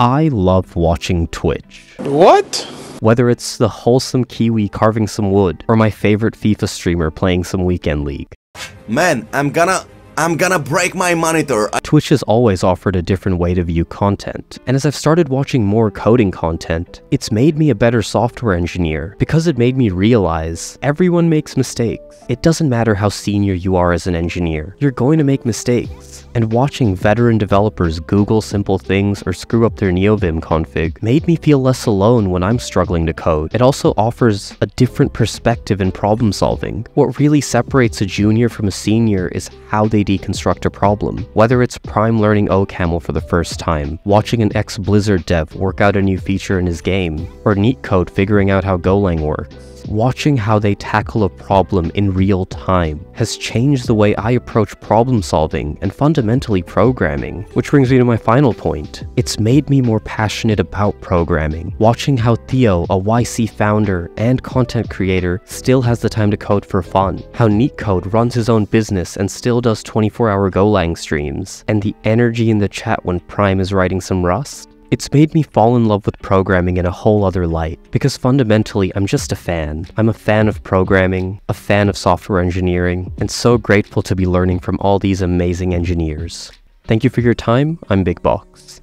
I love watching Twitch. What? Whether it's the wholesome Kiwi carving some wood, or my favorite FIFA streamer playing some Weekend League. Man, I'm gonna... I'm gonna break my monitor. Twitch has always offered a different way to view content, and as I've started watching more coding content, it's made me a better software engineer because it made me realize everyone makes mistakes. It doesn't matter how senior you are as an engineer, you're going to make mistakes. And watching veteran developers Google simple things or screw up their NeoVim config made me feel less alone when I'm struggling to code. It also offers a different perspective in problem solving. What really separates a junior from a senior is how they deconstruct a problem. Whether it's Prime learning OCaml for the first time, watching an ex-Blizzard dev work out a new feature in his game, or NeetCode figuring out how Golang works. Watching how they tackle a problem in real time has changed the way I approach problem solving and fundamentally programming, which brings me to my final point. It's made me more passionate about programming. Watching how Theo, a YC founder and content creator, still has the time to code for fun, how NeetCode runs his own business and still does 24-hour Golang streams, and the energy in the chat when Prime is writing some Rust, it's made me fall in love with programming in a whole other light, because fundamentally I'm just a fan. I'm a fan of programming, a fan of software engineering, and so grateful to be learning from all these amazing engineers. Thank you for your time, I'm Big Box.